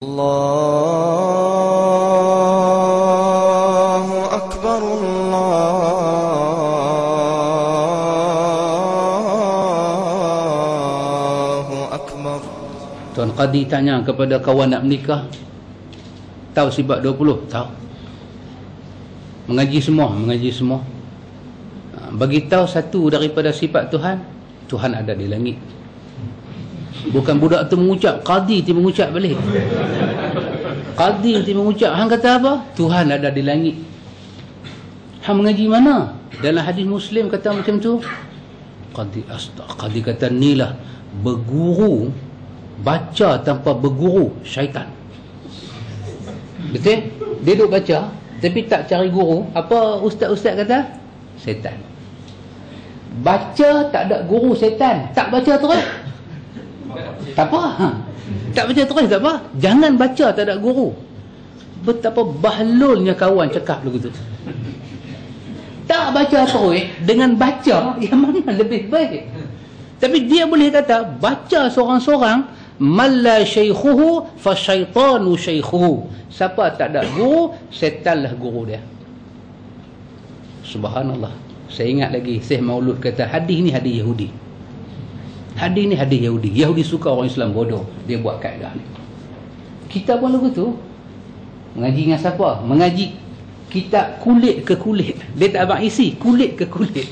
الله أكبر الله أكبر Tuan Qadi tanya kepada kawan nak menikah Tahu sifat 20? Tahu Mengaji semua, mengaji semua Ha, Bagi tahu satu daripada sifat Tuhan Tuhan ada di langit Bukan budak tu mengucap Qadi tu mengucap balik. Qadi tu mengucap. Hang kata apa? Tuhan ada di langit. Hang mengaji mana? Dalam hadis Muslim kata macam tu. Qadi astag Qadi kata inilah Berguru Baca tanpa berguru Syaitan. Betul? Dia duduk baca Tapi tak cari guru. Apa ustaz-ustaz kata? Setan. Baca tak ada guru setan. Tak baca terus Tak apa. Tak baca terus tak apa Jangan baca tak ada guru Betapa bahlulnya kawan cakap lagu tu Tak baca terus Dengan baca Yang mana lebih baik Tapi dia boleh kata Baca seorang-seorang Malla syaikhuhu fa syaitanu syaikhuhu. Siapa tak ada guru, setanlah guru dia. Subhanallah. Saya ingat lagi Syekh Maulud kata hadis ni hadis Yahudi. Hadis ni hadis Yahudi. Yahudi suka orang Islam bodoh. Dia buat kaedah ni. Kita pun lagu tu mengaji dengan siapa? Mengaji kita kulit ke kulit. Dia tak abang isi, kulit ke kulit.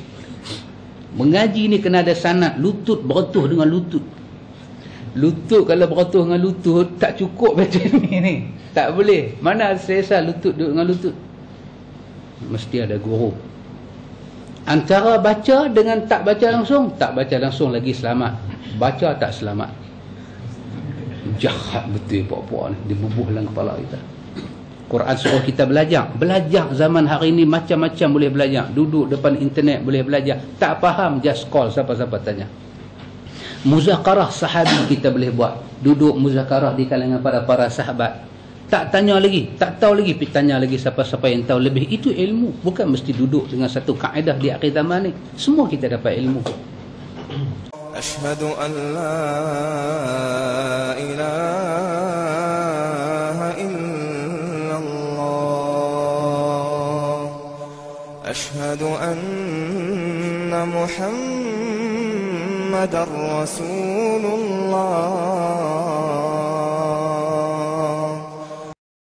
Mengaji ni kena ada sanad lutut beretuh dengan lutut lutut kalau beratus dengan lutut tak cukup macam ni ni tak boleh mana selesa lutut duduk dengan lutut mesti ada guru antara baca dengan tak baca langsung tak baca langsung lagi selamat. Baca tak selamat. Jahat betul puak-puak ni dia bubuh dalam kepala kita. Quran suruh kita belajar. Belajar zaman hari ni macam-macam boleh belajar. Duduk depan internet boleh belajar. Tak faham just call siapa-siapa tanya. Muzakarah sahabi kita boleh buat. Duduk muzakarah di kalangan para para sahabat tak tanya lagi tak tahu lagi pergi tanya lagi siapa-siapa yang tahu lebih itu ilmu bukan mesti duduk dengan satu kaedah di akhir zaman ni semua kita dapat ilmu أشهد أن لا إله إلا الله أشهد أن محمد رسول الله